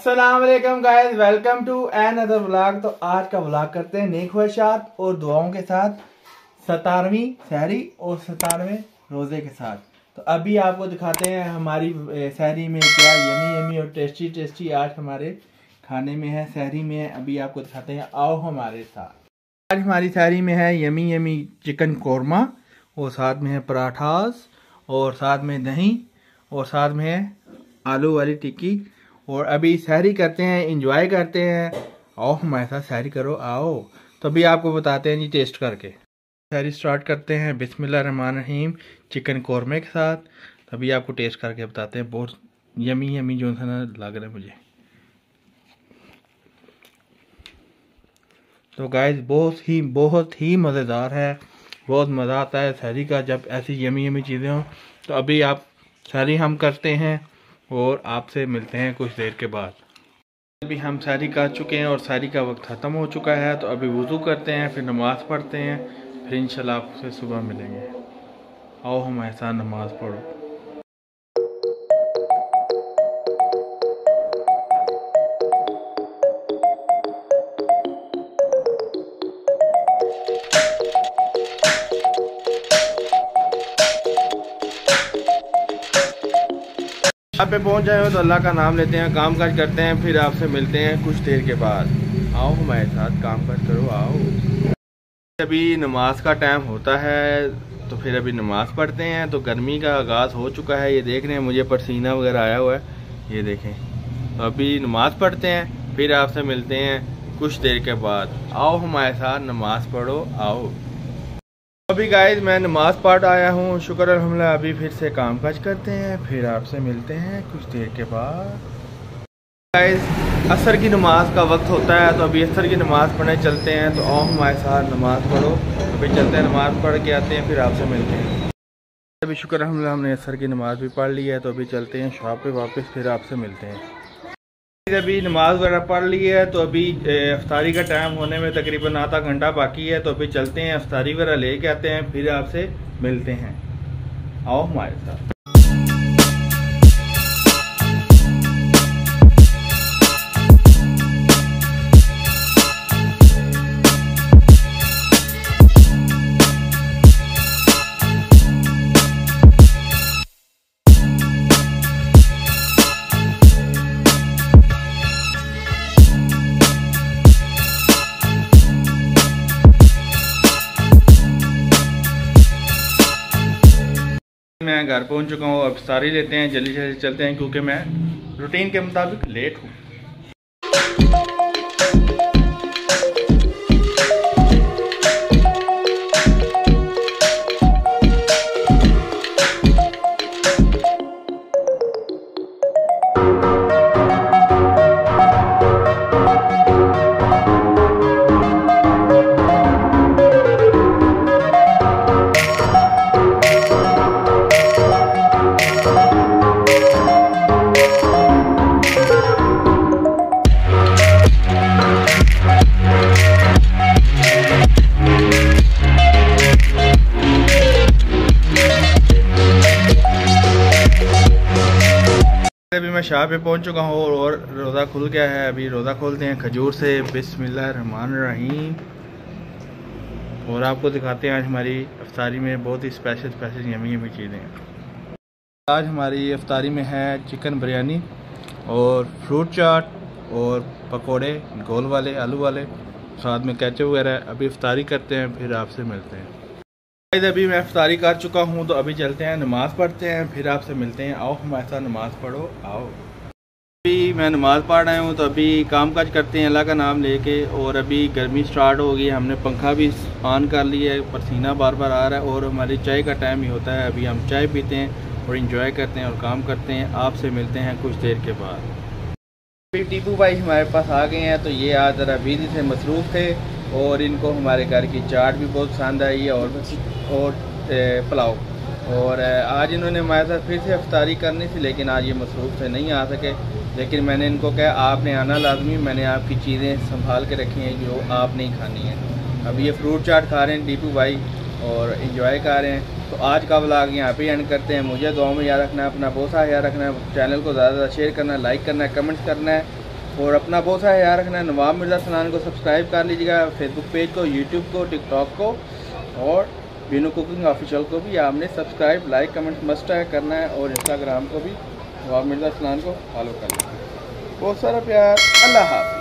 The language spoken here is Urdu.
السلام علیکم guys welcome to another blog تو آج کا بلاگ کرتے ہیں نیک خواہشات اور دعاؤں کے ساتھ، ستارویں سحری اور ستارویں روزے کے ساتھ۔ تو ابھی آپ کو دکھاتے ہیں ہماری سحری میں کیا یمی یمی اور ٹیسٹی ٹیسٹی آج ہمارے کھانے میں ہے سحری میں ہے ابھی آپ کو دکھاتے ہیں، آؤ ہمارے ساتھ۔ آج ہماری سحری میں ہے یمی یمی چکن قورمہ، اور ساتھ میں ہے پراٹھاس اور ساتھ میں دہی، اور ساتھ میں ہے آلو والی ٹکی۔ اور ابھی سحری کرتے ہیں انجوائے کرتے ہیں۔ آؤ ہمارے ساتھ سحری کرو، آؤ۔ تو ابھی آپ کو بتاتے ہیں جی ٹیسٹ کر کے۔ سحری سٹارٹ کرتے ہیں بسم اللہ الرحمن الرحیم چکن قورمے کے ساتھ۔ ابھی آپ کو ٹیسٹ کر کے بتاتے ہیں، بہت یمی یمی جو سا نا لگ رہا ہے مجھے۔ تو گائز بہت ہی بہت ہی مزیدار ہے، بہت مزہ آتا ہے سحری کا جب ایسی یمی یمی چیزیں ہوں۔ تو ابھی آپ سحری ہم کرتے ہیں۔ اور آپ سے ملتے ہیں کچھ دیر کے بعد۔ ابھی ہم ساری کا چکے ہیں اور ساری کا وقت ختم ہو چکا ہے، تو ابھی وضو کرتے ہیں، پھر نماز پڑھتے ہیں، پھر انشاءاللہ آپ سے صبح ملیں گے۔ آؤ ہم ایسا نماز پڑھو۔ پہ پہنچ جائے ہوں تو اللہ کا نام لیتے ہیں، کام کاج کرتے ہیں، پھر آپ سے ملتے ہیں کچھ دیر کے بعد۔ آؤ ہمارے ساتھ کام کاج کرو، آؤ۔ ابھی نماز کا ٹائم ہوتا ہے تو پھر ابھی نماز پڑھتے ہیں تو گرمی کا آغاز ہو چکا ہے، یہ دیکھ رہے ہیں، مجھے پسینہ وغیرہ آیا ہوا ہے۔ یہ دیکھیں۔ تو ابھی نماز پڑھتے ہیں، پھر آپ سے ملتے ہیں کچھ دیر کے بعد۔ آؤ ہمارے ساتھ نماز پڑھو، آؤ۔ ابھی گائز میں نماز پاٹ آیا ہوں، شکر الحملہ ابھی پھر سے کام کاج کرتے ہیں، پھر آپ سے ملتے ہیں کچھ دیر کے بعد۔ گائز عصر کی نماز کا وقت ہوتا ہے، تو ابھی عصر کی نماز پڑھنے چلتے ہیں، تو آؤ ہمارے ساتھ نماز پڑھو۔ ابھی چلتے ہیں، نماز پڑھ کے آتے ہیں، پھر آپ سے ملتے ہیں۔ ابھی شکر الحملہ ہم نے عصر کی نماز بھی پڑھ لی ہے، تو ابھی چلتے ہیں شاپ پہ واپس، پھر آپ سے ملتے ہیں۔ ابھی نماز وغیرہ پڑھ لی ہے تو ابھی افطاری کا ٹائم ہونے میں تقریباً آدھا گھنٹہ باقی ہے تو ابھی چلتے ہیں افطاری وغیرہ لے کے آتے ہیں، پھر آپ سے ملتے ہیں۔ آؤ ہمارے ساتھ۔ میں گھر پہنچ چکا ہوں اب ساری لیتے ہیں جلدی سے چلتے ہیں کیونکہ میں روٹین کے مطابق لیٹ ہوں۔ ابھی میں شاہ پہ پہنچ چکا ہوں اور روزہ کھل گیا ہے۔ ابھی روزہ کھولتے ہیں۔ کھجور سے۔ بسم اللہ الرحمن الرحیم۔ اور آپ کو دکھاتے ہیں آج ہماری افطاری میں بہت ہی اسپیشل اسپیشل یمی یمی چیزیں۔ ہیں آج ہماری افطاری میں ہے چکن بریانی اور فروٹ چاٹ اور پکوڑے، گول والے، آلو والے، ساتھ میں کیچپ وغیرہ۔ ابھی افطاری کرتے ہیں، پھر آپ سے ملتے ہیں۔ ابھی میں افطاری کر چکا ہوں تو ابھی چلتے ہیں، نماز پڑھتے ہیں، پھر آپ سے ملتے ہیں۔ آؤ ہمارے ساتھ نماز پڑھو۔ آؤ۔ ابھی میں نماز پڑھ رہا ہوں تو ابھی کام کاج کرتے ہیں، اللہ کا نام لے کے۔ اور ابھی گرمی سٹارٹ ہو گئی، ہم نے پنکھا بھی آن کر لیا ہے، پسینہ بار بار آ رہا ہے۔ اور ہماری چائے کا ٹائم ہی ہوتا ہے۔ ابھی ہم چائے پیتے ہیں اور انجوائے کرتے ہیں اور کام کرتے ہیں۔ آپ سے ملتے ہیں کچھ دیر کے بعد۔ ابھی ٹیپو بھائی ہمارے پاس آ گئے ہیں تو یہ آج ذرا بیزی سے مصروف تھے۔ اور ان کو ہمارے گھر کی چاٹ بھی بہت پسند آئی ہے اور اور پلاؤ۔ اور آج انہوں نے ہمارے ساتھ پھر سے افطاری کرنی تھی، لیکن آج یہ مصروف سے نہیں آ سکے۔ لیکن میں نے ان کو کہا، آپ نے آنا لازمی، میں نے آپ کی چیزیں سنبھال کے رکھی ہیں جو آپ نہیں کھانی ہیں۔ اب یہ فروٹ چاٹ کھا رہے ہیں ڈیپو بھائی اور انجوائے کر رہے ہیں۔ تو آج کا بلاگ یہاں پہ اینڈ کرتے ہیں۔ مجھے دعاؤں میں یاد رکھنا ہے، اپنا بہت سارا یاد رکھنا ہے۔ چینل کو زیادہ زیادہ شیئر کرنا ہے لائک کرنا ہے کمنٹس کرنا ہے۔ اور اپنا بہت سارا خیال رکھنا ہے۔ نواب مرزا سنان کو سبسکرائب کر لیجیے گا فیس بک پیج کو یوٹیوب کو ٹک ٹاک کو۔ اور بینو کوکنگ آفیشیل کو بھی آپ نے سبسکرائب لائک کمنٹ مسٹ کرنا ہے۔ اور انسٹاگرام کو بھی۔ نواب مرزا سنان کو فالو کر ہے بہت سارا پیار۔ اللہ حافظ۔